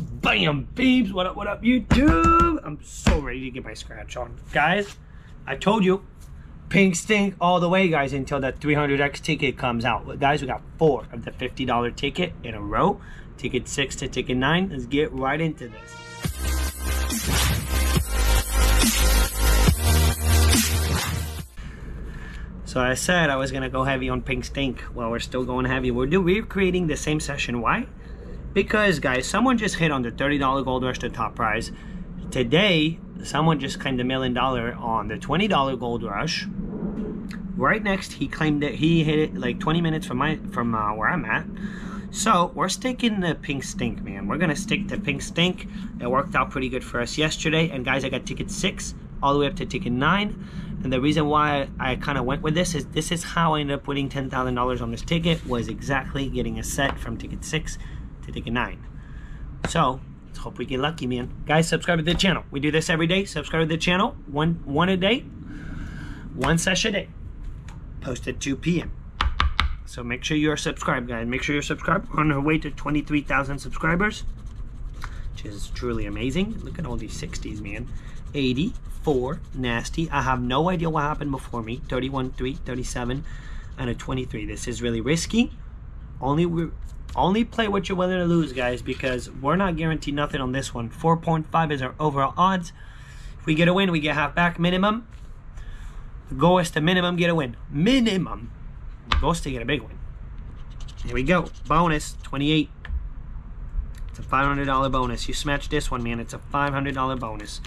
Bam, beeps. What up, what up, YouTube? I'm so ready to get my scratch on. Guys, I told you, pink stink all the way, guys, until that 300X ticket comes out. Guys, we got four of the $50 ticket in a row. Ticket six to ticket nine. Let's get right into this. So I said I was gonna go heavy on Pink Stink. Well, we're still going heavy. We're do recreating the same session. Why? Because guys, someone just hit on the $30 gold rush, the top prize. Today, someone just claimed a million dollar on the $20 gold rush. Right next, he claimed that he hit it like 20 minutes from my from uh, where I'm at. So we're sticking the pink stink, man. We're gonna stick to pink stink. It worked out pretty good for us yesterday. And guys, I got ticket six all the way up to ticket nine. And the reason why I kind of went with this is this is how I ended up putting $10,000 on this ticket was exactly getting a set from ticket six to take a nine. So let's hope we get lucky, man. Guys, subscribe to the channel. We do this every day. Subscribe to the channel. One one a day. One session a day. Post at 2 p.m. So make sure you're subscribed, guys. Make sure you're subscribed. We're on our way to 23,000 subscribers, which is truly amazing. Look at all these 60s, man. 84, nasty. I have no idea what happened before me. 31, 3, 37, and a 23. This is really risky. Only only play what you're willing to lose, guys, because we're not guaranteed nothing on this one. 4.5 is our overall odds. If we get a win, we get half back minimum. The goal is to minimum get a win. Minimum. The goal is to get a big win. Here we go. Bonus 28. It's a $500 bonus. You smash this one, man. It's a $500 bonus.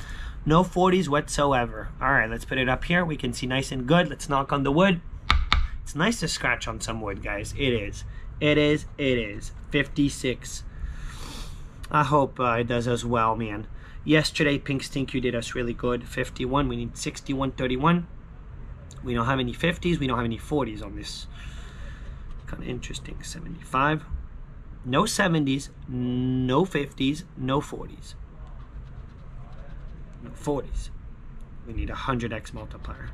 No 40s whatsoever. All right, let's put it up here. We can see nice and good. Let's knock on the wood. It's nice to scratch on some wood, guys. It is. It is. It is. 56. I hope uh, it does as well, man. Yesterday, Pink Stink, you did us really good. 51. We need 61, 31. We don't have any 50s. We don't have any 40s on this. Kind of interesting. 75. No 70s. No 50s. No 40s. No 40s. We need a 100x multiplier.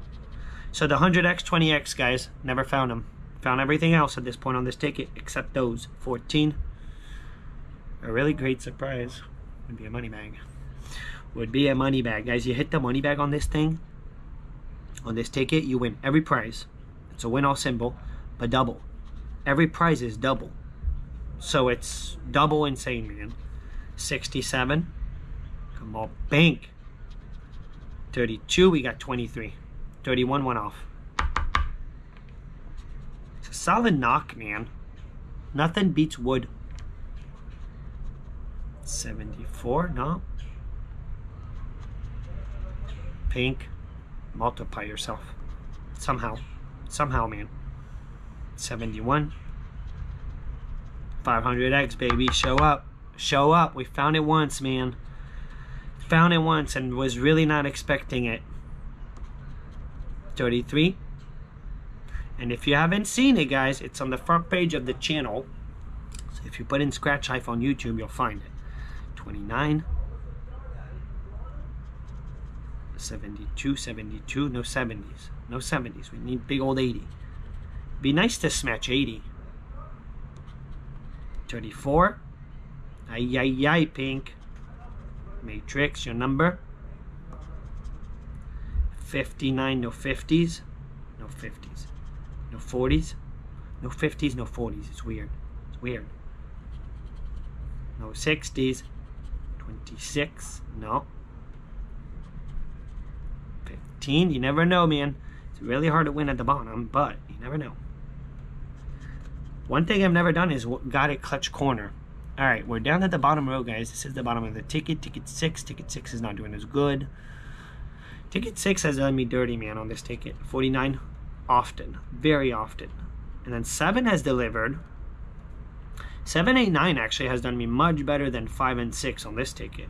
So the 100x, 20x, guys, never found them. Found everything else at this point on this ticket except those. 14. A really great surprise. Would be a money bag. Would be a money bag. Guys, you hit the money bag on this thing, on this ticket, you win every prize. It's a win all symbol, but double. Every prize is double. So it's double insane, man. 67. Come on, bank. 32, we got 23. 31 went off. Solid knock, man. Nothing beats wood. 74, no. Pink. Multiply yourself. Somehow. Somehow, man. 71. 500x, baby. Show up. Show up. We found it once, man. Found it once and was really not expecting it. 33. And if you haven't seen it, guys, it's on the front page of the channel. So if you put in Scratch Life on YouTube, you'll find it. 29. 72, 72, no 70s. No 70s. We need big old 80. Be nice to smash 80. 34. Ay, ay, ay, pink. Matrix, your number. 59, no 50s. No 50s. No 40s. No 50s, no 40s. It's weird. It's weird. No 60s. 26. No. 15. You never know, man. It's really hard to win at the bottom, but you never know. One thing I've never done is got a clutch corner. All right, we're down at the bottom row, guys. This is the bottom of the ticket. Ticket six. Ticket six is not doing as good. Ticket six has done me dirty, man, on this ticket. 49, often, very often. And then seven has delivered. Seven, eight, nine actually has done me much better than five and six on this ticket.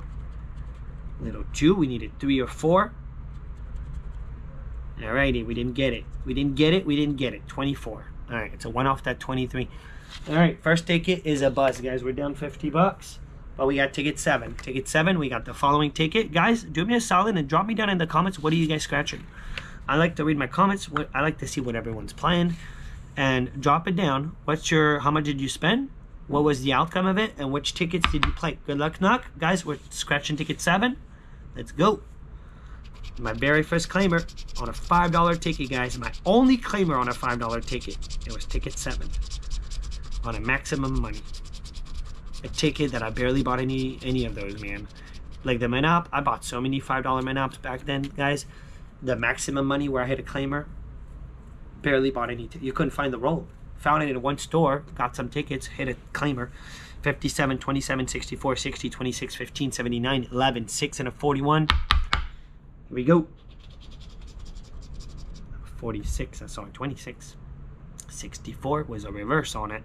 Little two, we needed three or four. Alrighty, we didn't get it. We didn't get it, we didn't get it. 24. Alright, it's a one off that 23. Alright, first ticket is a buzz, guys. We're down 50 bucks. But we got ticket seven. Ticket seven, we got the following ticket. Guys, do me a solid and drop me down in the comments. What are you guys scratching? I like to read my comments. I like to see what everyone's playing. And drop it down. What's your, how much did you spend? what was the outcome of it and which tickets did you play. Good luck, Knock. Guys, we're scratching ticket seven. Let's go. My very first claimer on a $5 ticket, guys. My only claimer on a $5 ticket. It was ticket seven on a maximum money. A ticket that I barely bought any any of those, man. Like the Menop, I bought so many $5 Menops back then, guys. The maximum money where I hit a claimer, barely bought any. you couldn't find the roll. Found it in one store, got some tickets, hit a claimer. 57, 27, 64, 60, 26, 15, 79, 11, 6, and a 41. Here we go. 46, uh, I saw 26. 64 was a reverse on it.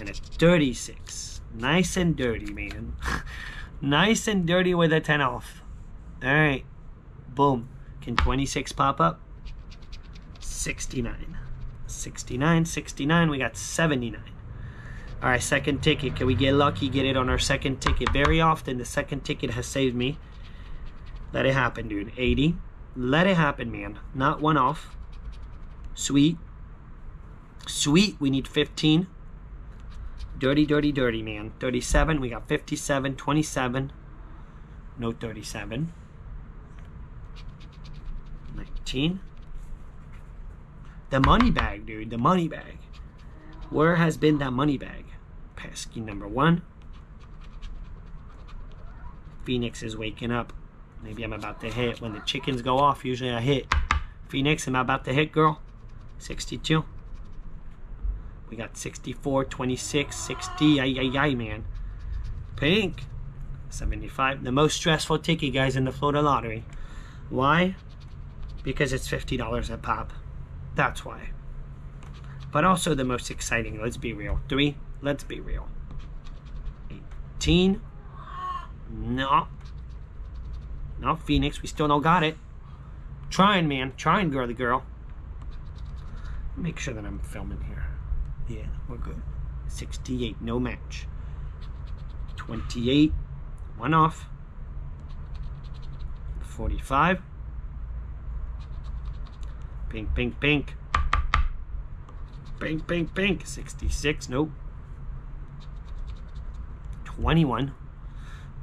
And a 36. Nice and dirty, man. nice and dirty with a 10 off. All right. Boom. Can 26 pop up? 69. 69, 69. We got 79. All right, second ticket. Can we get lucky, get it on our second ticket? Very often, the second ticket has saved me. Let it happen, dude. 80. Let it happen, man. Not one off. Sweet. Sweet. We need 15. Dirty, dirty, dirty, man. 37. We got 57, 27. No 37. 19. The money bag, dude. The money bag. Where has been that money bag? Pesky number one. Phoenix is waking up. Maybe I'm about to hit. When the chickens go off, usually I hit. Phoenix, am I about to hit, girl? 62. We got 64, 26, 60. Ay, ay, ay, man. Pink. 75. The most stressful ticket, guys, in the Florida lottery. Why? Because it's $50 a pop. That's why. But also the most exciting, let's be real. Three, let's be real. 18. No. No, Phoenix, we still don't got it. Trying, man. Trying, girly girl. Make sure that I'm filming here. Yeah, we're good. 68, no match. 28, one off. 45. Pink, pink, pink. Pink, pink, pink. 66, nope. 21.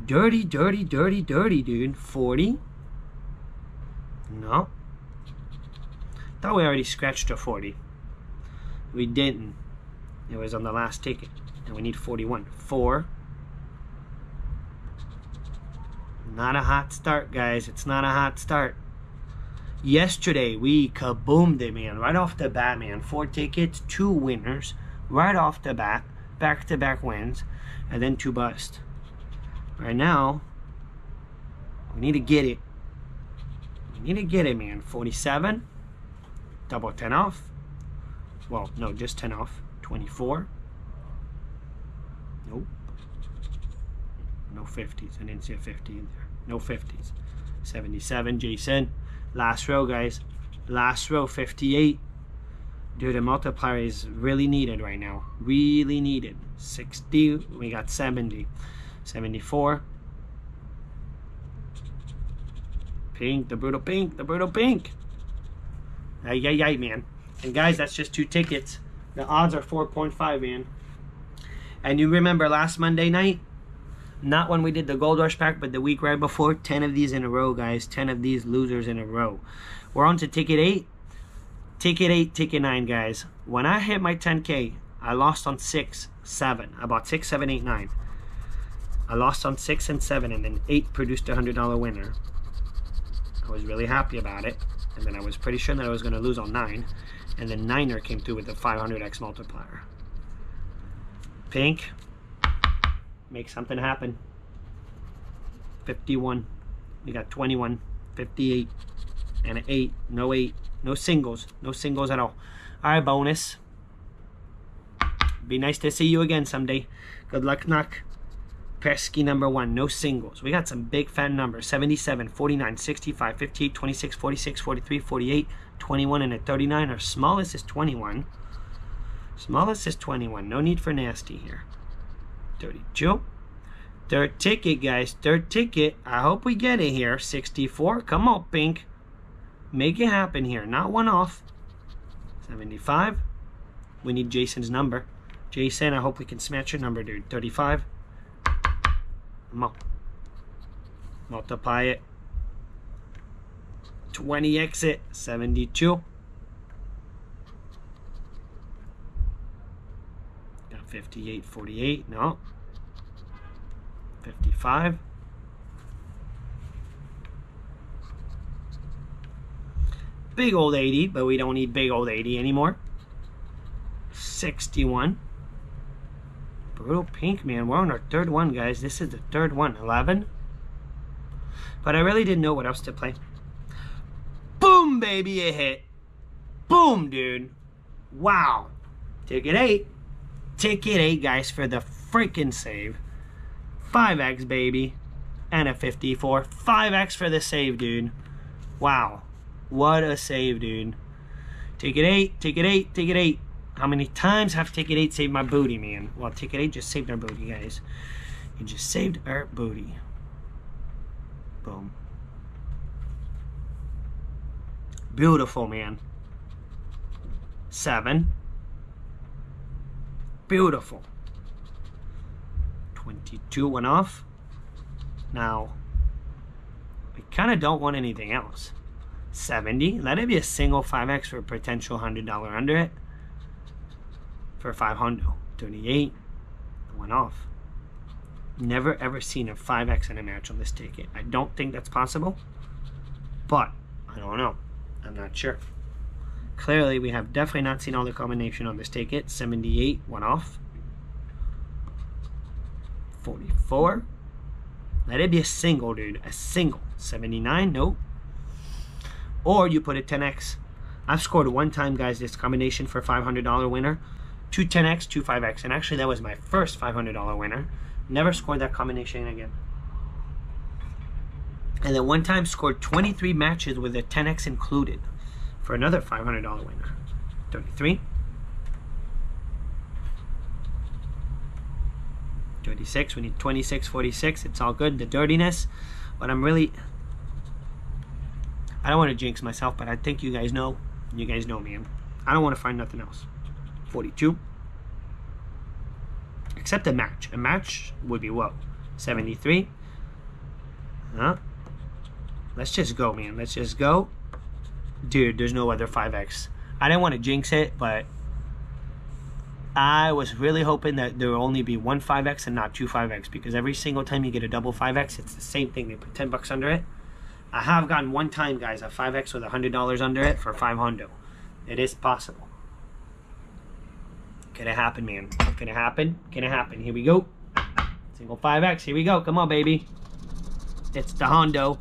Dirty, dirty, dirty, dirty, dude. 40. No. Thought we already scratched a 40. We didn't. It was on the last ticket. And we need 41. 4. Not a hot start, guys. It's not a hot start. Yesterday, we kaboomed it, man. Right off the bat, man. Four tickets, two winners. Right off the bat. Back-to-back wins. And then two bust. Right now, we need to get it. We need to get it, man. 47. Double 10 off. Well, no, just 10 off. 24. Nope. No 50s. I didn't see a 50 in there. No 50s. 77, Jason. Last row, guys. Last row, 58. Dude, the multiplier is really needed right now. Really needed. 60. We got 70. 74. Pink, the brutal pink, the brutal pink. Ay, ay, ay, man. And guys, that's just two tickets. The odds are 4.5, man. And you remember last Monday night? Not when we did the Gold Rush pack, but the week right before. 10 of these in a row, guys. 10 of these losers in a row. We're on to ticket 8. Ticket 8, ticket 9, guys. When I hit my 10K, I lost on 6, 7. I bought 6, 7, 8, 9. I lost on 6 and 7, and then 8 produced a $100 winner. I was really happy about it. And then I was pretty sure that I was going to lose on 9. And then Niner came through with the 500x multiplier. Pink, make something happen. 51. We got 21, 58, and an 8. No 8. No singles. No singles at all. All right, bonus. Be nice to see you again someday. Good luck, knock. Pesky number one, no singles. We got some big fan numbers 77, 49, 65, 58, 26, 46, 43, 48, 21, and a 39. Our smallest is 21. Smallest is 21. No need for nasty here. 32. Third ticket, guys. Third ticket. I hope we get it here. 64. Come on, Pink. Make it happen here. Not one off. 75. We need Jason's number. Jason, I hope we can smash your number, dude. 35. Come on. Multiply it. 20 exit. 72. 58, 48. No. 55. Big old 80, but we don't need big old 80 anymore. 61. Brutal pink, man. We're on our third one, guys. This is the third one. 11. But I really didn't know what else to play. Boom, baby, a hit. Boom, dude. Wow. Ticket 8. Ticket 8, guys, for the freaking save. 5x, baby. And a 54. 5x for the save, dude. Wow. What a save, dude. Ticket 8, ticket 8, ticket 8. How many times have ticket 8 saved my booty, man? Well, ticket 8 just saved our booty, guys. It just saved our booty. Boom. Beautiful, man. 7. Beautiful. 22 went off. Now, we kind of don't want anything else. 70. Let it be a single 5x for a potential $100 under it. For 500. 38. Went off. Never ever seen a 5x in a match on this ticket. I don't think that's possible. But, I don't know. I'm not sure. Clearly, we have definitely not seen all the combination on this ticket. 78 one off. 44. Let it be a single, dude. A single. 79, nope. Or you put a 10x. I've scored one time, guys, this combination for $500 winner. Two 10x, two 5x. And actually, that was my first $500 winner. Never scored that combination again. And then one time scored 23 matches with a 10x included for another $500 winner. 33. 36. We need 26, 46. It's all good. The dirtiness. But I'm really I don't want to jinx myself, but I think you guys know. You guys know me. I don't want to find nothing else. 42. Except a match. A match would be what? 73. Huh? Let's just go, man. Let's just go. Dude, there's no other 5x. I didn't want to jinx it, but I was really hoping that there will only be one 5x and not two 5x because every single time you get a double 5x, it's the same thing. They put 10 bucks under it. I have gotten one time, guys, a 5X with $100 under it for 500. It is possible. Can it happen, man? Can it happen? Can it happen? Here we go. Single 5X. Here we go. Come on, baby. It's the Hondo.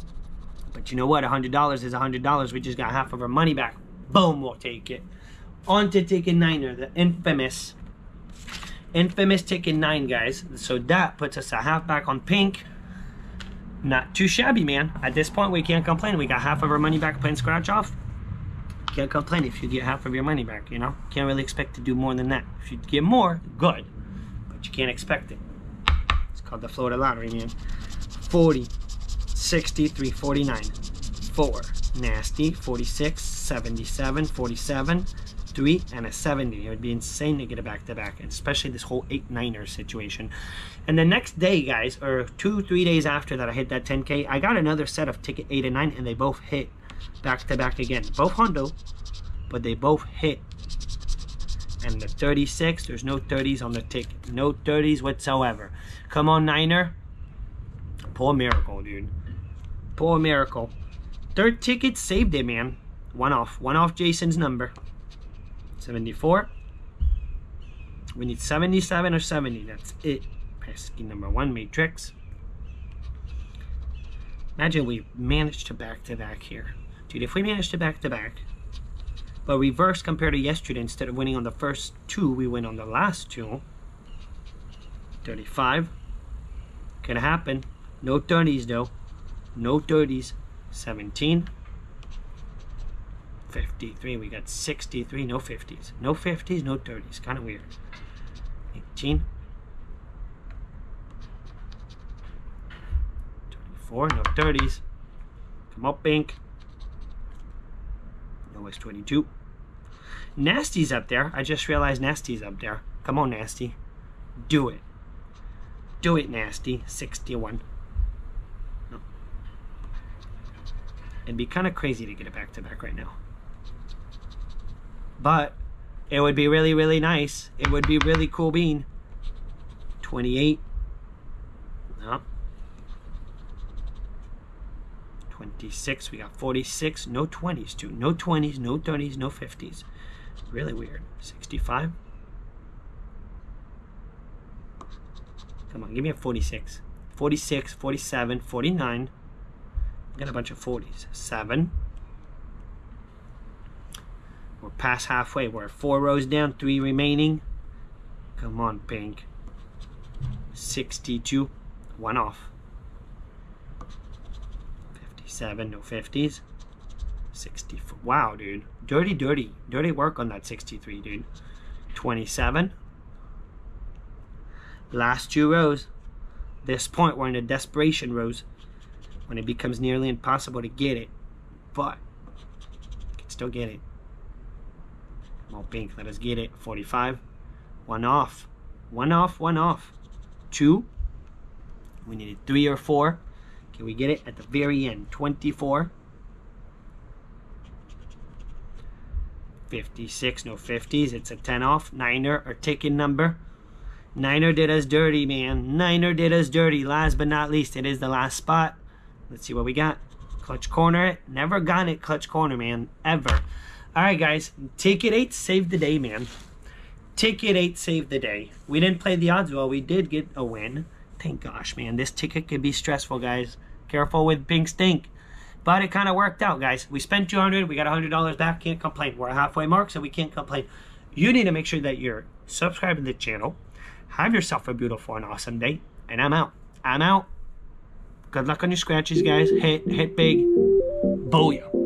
But you know what? $100 is $100. We just got half of our money back. Boom, we'll take it. On to ticket niner, the infamous, infamous ticket nine, guys. So that puts us a half back on pink not too shabby, man. At this point, we can't complain. We got half of our money back playing scratch off. Can't complain if you get half of your money back, you know? Can't really expect to do more than that. If you get more, good. But you can't expect it. It's called the Florida Lottery, man. 40, 63, 49, 4, nasty, 46, 77, 47, 3, and a 70. It would be insane to get it back to back, especially this whole 8 9er situation. And the next day, guys, or two, three days after that I hit that 10K, I got another set of ticket 8 and 9, and they both hit back to back again. Both Hondo, but they both hit. And the 36, there's no 30s on the ticket. No 30s whatsoever. Come on, Niner. Poor miracle, dude. Poor miracle. Third ticket saved it, man. One off. One off Jason's number. 74. We need 77 or 70. That's it. Pesky number one matrix. Imagine we managed to back to back here. Dude, if we managed to back to back, but reverse compared to yesterday, instead of winning on the first two, we win on the last two. 35. Could happen. No 30s though. No 30s. 17. 53. We got 63. No 50s. No 50s, no 30s. Kind of weird. 18. 24, no 30s. Come up, Bink. No S22. Nasty's up there. I just realized Nasty's up there. Come on, Nasty. Do it. Do it, Nasty. 61. It'd be kind of crazy to get it back to back right now. But it would be really, really nice. It would be really cool bean. 28. No. 26. We got 46. No 20s, too. No 20s, no 30s, no 50s. Really weird. 65. Come on, give me a 46. 46, 47, 49. Got a bunch of 40s. 7. We're past halfway. We're four rows down, three remaining. Come on, pink. 62. One off. 57, no 50s. 64. Wow, dude. Dirty, dirty. Dirty work on that 63, dude. 27. Last two rows. This point, we're in the desperation rows. When it becomes nearly impossible to get it. But, you can still get it. On, pink. Let us get it. 45. One off. One off, one off. Two. We needed three or four. Can we get it at the very end? 24. 56, no 50s. It's a 10 off. Niner, our ticket number. Niner did us dirty, man. Niner did us dirty. Last but not least, it is the last spot. Let's see what we got. Clutch corner. Never gotten it clutch corner, man. Ever. All right, guys. Ticket 8 saved the day, man. Ticket 8 saved the day. We didn't play the odds well. We did get a win. Thank gosh, man. This ticket could be stressful, guys. Careful with Pink Stink. But it kind of worked out, guys. We spent 200 We got $100 back. Can't complain. We're halfway mark, so we can't complain. You need to make sure that you're subscribing to the channel. Have yourself a beautiful and awesome day. And I'm out. I'm out. Good luck on your scratches, guys. Hit, hit big. Booyah.